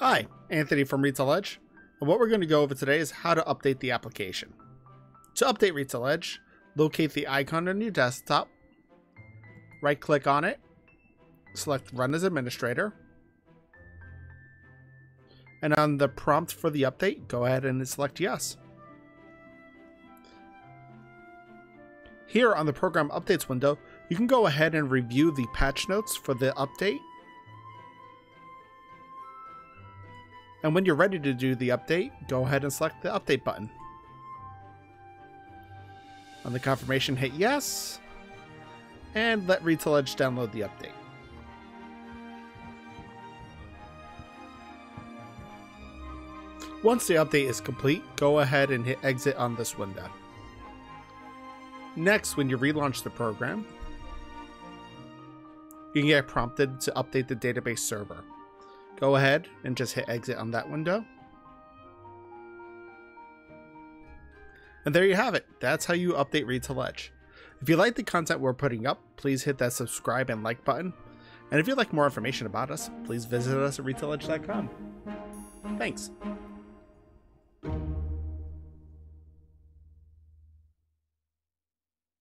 Hi, Anthony from RetailEdge, and what we're going to go over today is how to update the application. To update RetailEdge, locate the icon on your desktop, right click on it, select Run as Administrator, and on the prompt for the update, go ahead and select Yes. Here on the Program Updates window, you can go ahead and review the patch notes for the update And when you're ready to do the update, go ahead and select the update button. On the confirmation, hit yes, and let RetailEdge download the update. Once the update is complete, go ahead and hit exit on this window. Next, when you relaunch the program, you can get prompted to update the database server. Go ahead and just hit exit on that window. And there you have it. That's how you update RetailEdge. If you like the content we're putting up, please hit that subscribe and like button. And if you'd like more information about us, please visit us at retailedge.com. Thanks.